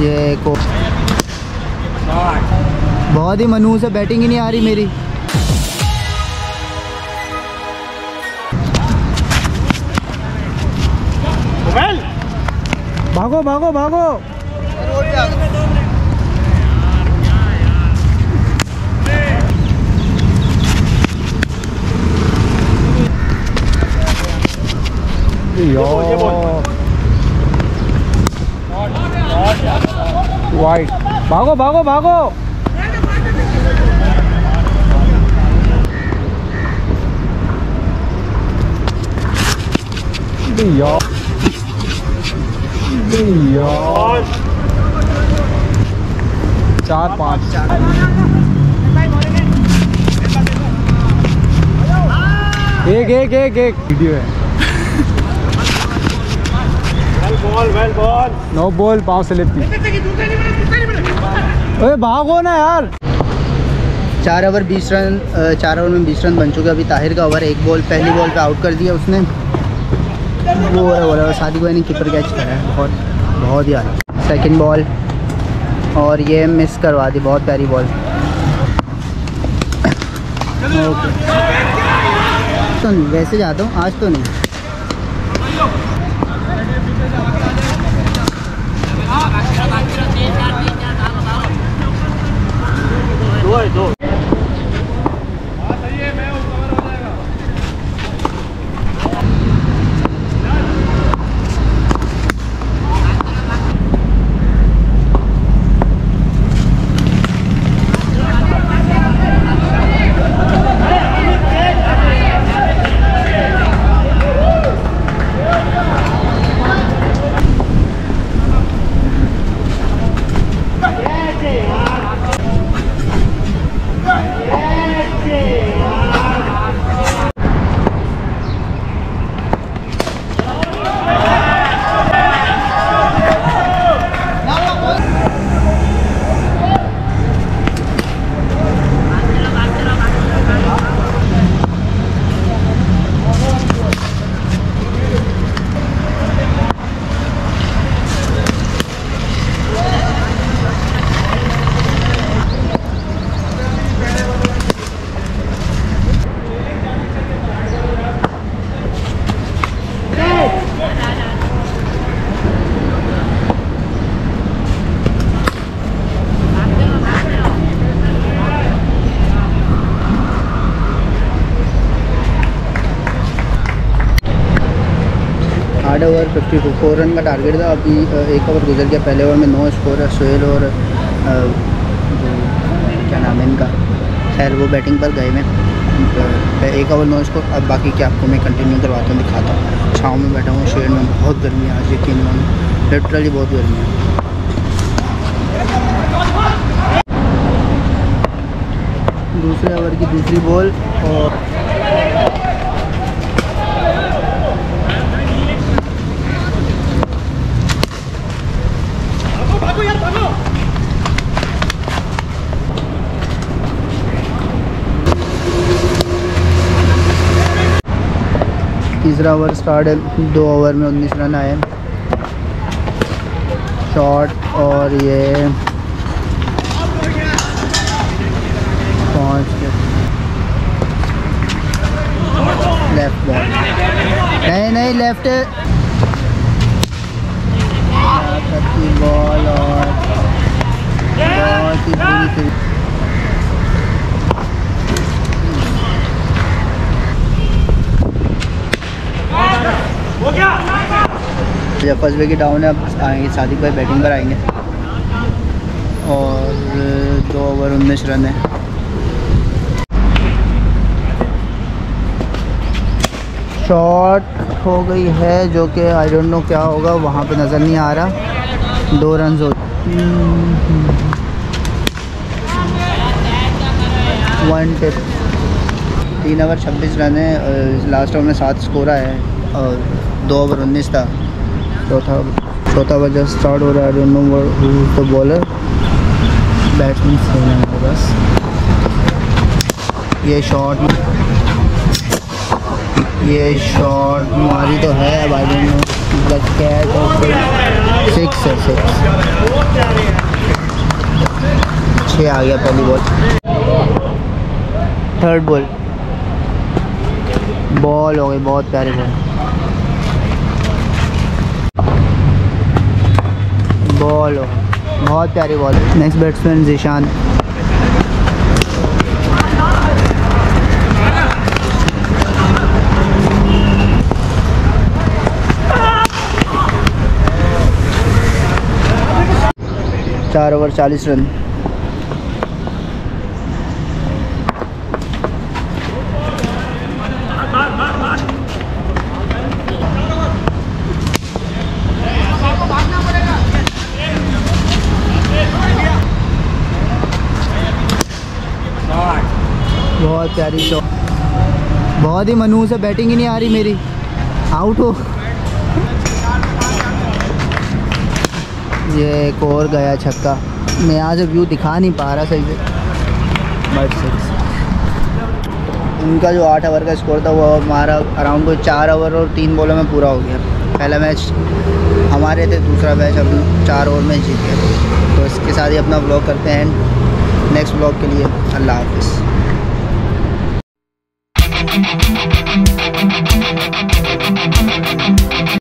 ये को बहुत ही मनूस है बैटिंग ही नहीं आ रही मेरी। भागो भागो भागो। वाइट भागो भागो भागो। चार पाँच। एक एक एक एक। वीडियो है। Ball well ball no ball पाँव से लेती। अरे भागो ना यार। चार ओवर बीस रन चार ओवर में बीस रन बन चुके अभी ताहिर का ओवर एक बॉल पहली बॉल पे आउट कर दिया उसने। वो ओवर सादिक भाई ने कीपर कैच करा है। बहुत बहुत ही आला सेकंड बॉल और ये मिस करवा दी बहुत प्यारी बॉल ओके तो नहीं वैसे जाता हूँ आज तो नहीं। दो है दो। आठ over fifty two four run का टारगेट था। अभी एक ओवर गुजर गया। पहले ओवर में नो स्कोर है सोहेल और जो, क्या नाम है इनका? खैर, वो बैटिंग पर गए में। एक ओवर नो स्कोर अब बाकी क्या आपको मैं कंटिन्यू करवाता हूँ, दिखाता हूँ। छाँव में बैठा हूँ शेड में बहुत गर्मी है। आज यकीन मानो लिटरली बहुत गर्मी है। दूसरे ओवर की दूसरी बॉल और तीसरा ओवर स्टार्ट है, दो ओवर में उन्नीस रन आए। शॉट और ये पाँच लेफ़्ट बॉल नहीं नहीं लेफ़्ट बॉल और बहुत ही बुरी जब फ़र्स्ट विकेट डाउन है, अब आएँगे, सादिक भाई बैटिंग पर आएँगे। और दो ओवर उन्नीस रन है। शॉट हो गई है, जो कि आई डोंट नो क्या होगा, वहाँ पे नज़र नहीं आ रहा। दो रन हो वन टिप तीन ओवर छब्बीस रन है लास्ट ओवर में सात स्कोर आया है, और दो ओवर उन्नीस था। चौथा चौथा ओवर स्टार्ट हो रहा है don't know the bowler batsman same है बस ये शॉट ये शॉट मारी तो है नो द कैच सिक्स है सिक्स छः आ गया पहली बॉल थर्ड बॉल बॉल हो गई, बहुत प्यारी बॉल बॉल बहुत प्यारी बॉल नेक्स्ट बैट्समैन जीशान चार ओवर चालीस रन। बहुत प्यारी शॉट बहुत ही मनूस से बैटिंग ही नहीं आ रही मेरी। आउट हो। ये एक और गया छक्का। मैं यहाँ से व्यू दिखा नहीं पा रहा सही से। बट सिक्स उनका जो आठ ओवर का स्कोर था, वो हमारा अराउंड कोई चार ओवर और तीन बॉलों में पूरा हो गया। पहला मैच हमारे थे, दूसरा मैच हम चार ओवर में जीत। गए तो इसके साथ ही अपना ब्लॉग करते हैं। नेक्स्ट ब्लॉग के लिए अल्लाह हाफिज़। and